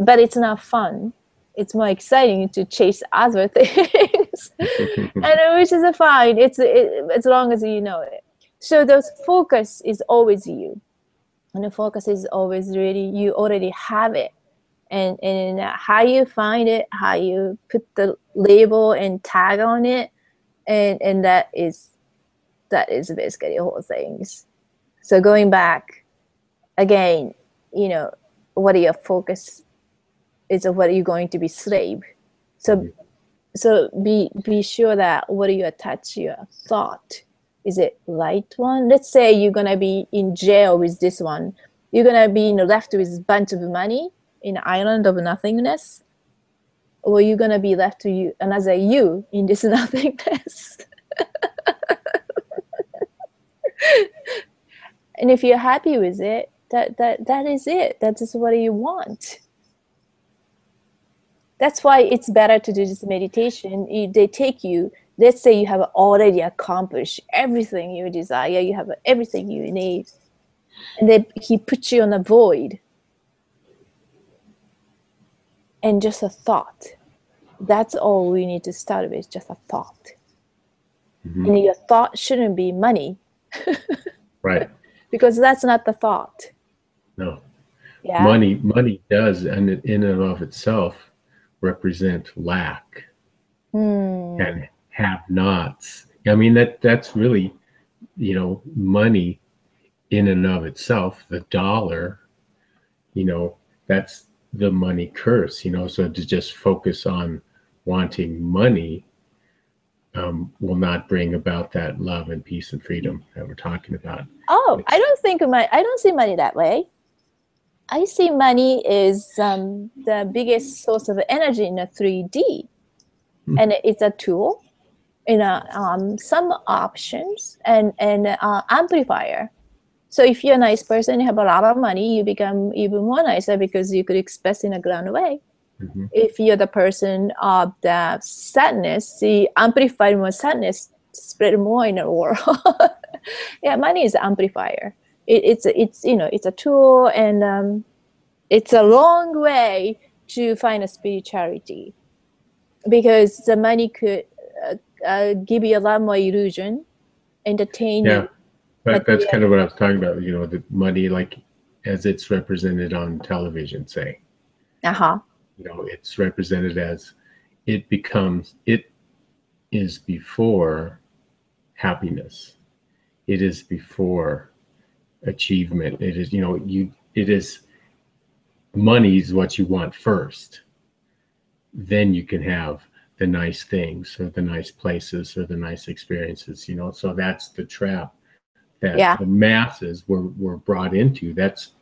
but it's not fun it's more exciting to chase other things and which is fine it's it, as long as you know it. So the focus is always you. And the focus is always really you already have it. And and how you find it how you put the label and tag on it and and that is that is basically the whole things. So going back again you know what are your focus is of what are you going to be slave. So mm-hmm. So be be sure that what do you attach your thought? Is it right one? Let's say you're gonna be in jail with this one. You're gonna be left with a bunch of money in an island of nothingness or you're gonna be left to you another you in this nothingness. And if you're happy with it that that that is it. That is what you want that's why it's better to do this meditation they take you let's say you have already accomplished everything you desire you have everything you need and then he puts you on a void and just a thought. That's all we need to start with, just a thought. Mm-hmm. And your thought shouldn't be money. right. Because that's not the thought. No. Yeah. Money money does and in and of itself represent lack mm. and have nots. I mean that that's really, you know, money in and of itself, the dollar, you know, that's the money curse, you know. So to just focus on wanting money um, will not bring about that love and peace and freedom that we're talking about. Oh, it's, I don't think of my I don't see money that way. I see money is um, the biggest source of energy in a 3D, mm-hmm. and it's a tool, you know, um, some options and and uh, amplifier so if you're a nice person, you have a lot of money, you become even more nicer because you could express in a grand way. Mm-hmm. If you're the person of the sadness, the amplified more sadness spread more in the world. yeah, money is an amplifier. It, it's it's you know it's a tool and um, it's a long way to find a spirituality because the money could uh, uh, give you a lot more illusion, entertain yeah. you that, that's kind of what I was talking about. You know, the money, like as it's represented on television, say. Uh huh. You know, it's represented as it becomes. It is before happiness. It is before achievement. It is. You know, you. It is. Money is what you want first. Then you can have the nice things or the nice places or the nice experiences. You know, so that's the trap that yeah. the masses were, were brought into. That's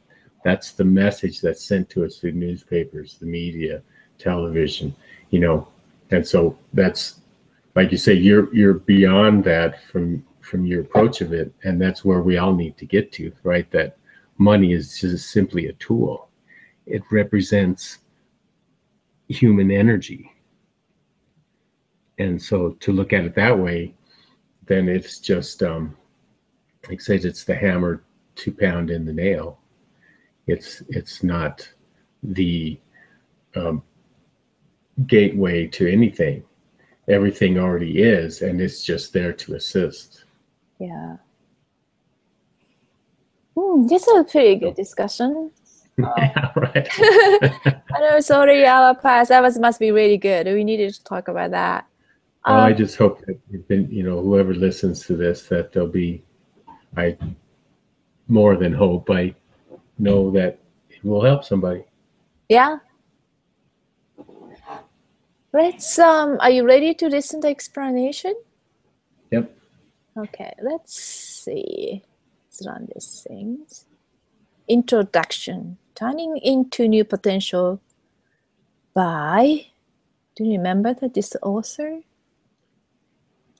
that's the message that's sent to us through newspapers, the media, television, you know. And so that's like you say, you're you're beyond that from from your approach of it, and that's where we all need to get to, right? That money is just simply a tool. It represents human energy. And so to look at it that way, then it's just um, like says it's the hammer to pound in the nail. It's it's not the um, gateway to anything. Everything already is, and it's just there to assist. Yeah. Mm, this is a pretty good discussion. yeah, right. I know it's already our past. That was must be really good. We needed to talk about that. Well, um, I just hope that you know whoever listens to this that there'll be I more than hope. I know that it will help somebody. Yeah. Let's um are you ready to listen to explanation? Yep. Okay, let's see. Let's run these things. Introduction. Turning into new potential by do you remember that this author?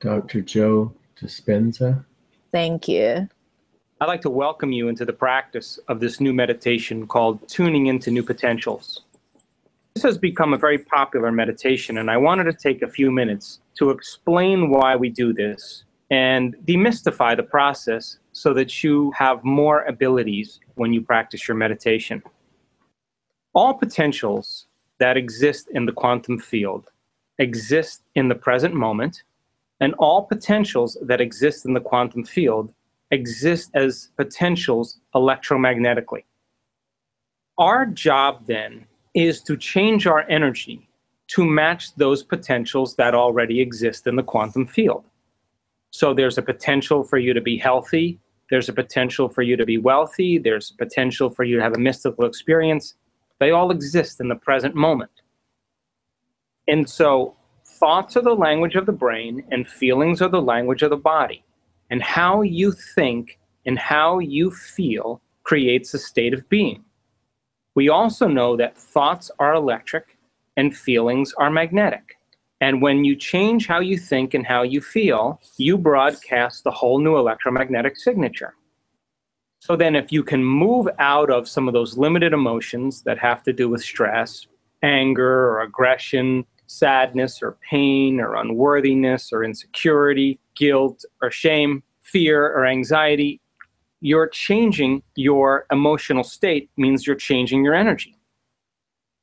Dr. Joe Dispenza. Thank you. I'd like to welcome you into the practice of this new meditation called Tuning into New Potentials. This has become a very popular meditation, and I wanted to take a few minutes to explain why we do this and demystify the process so that you have more abilities when you practice your meditation. All potentials that exist in the quantum field exist in the present moment, and all potentials that exist in the quantum field exist as potentials electromagnetically. Our job then is to change our energy to match those potentials that already exist in the quantum field. So there's a potential for you to be healthy, there's a potential for you to be wealthy, there's a potential for you to have a mystical experience. They all exist in the present moment. And so thoughts are the language of the brain and feelings are the language of the body. And how you think and how you feel creates a state of being. We also know that thoughts are electric and feelings are magnetic. And when you change how you think and how you feel, you broadcast the whole new electromagnetic signature. So then, if you can move out of some of those limited emotions that have to do with stress, anger, or aggression, sadness, or pain, or unworthiness, or insecurity, guilt, or shame, fear, or anxiety, you're changing your emotional state, means you're changing your energy.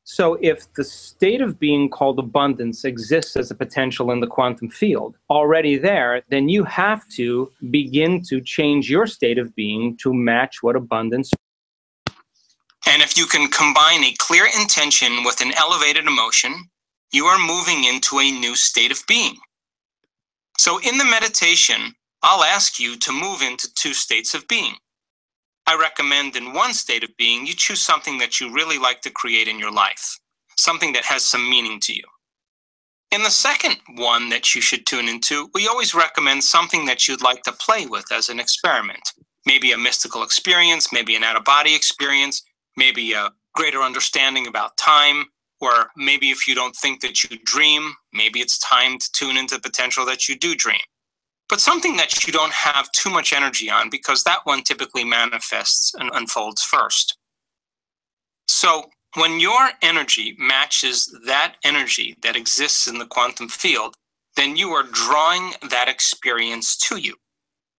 So if the state of being called abundance exists as a potential in the quantum field already there, then you have to begin to change your state of being to match what abundance. And if you can combine a clear intention with an elevated emotion, you are moving into a new state of being. So in the meditation, I'll ask you to move into two states of being. I recommend in one state of being, you choose something that you really like to create in your life, something that has some meaning to you. In the second one that you should tune into, we always recommend something that you'd like to play with as an experiment. Maybe a mystical experience, maybe an out of body experience, maybe a greater understanding about time, or maybe if you don't think that you dream, maybe it's time to tune into the potential that you do dream but something that you don't have too much energy on because that one typically manifests and unfolds first. So when your energy matches that energy that exists in the quantum field, then you are drawing that experience to you.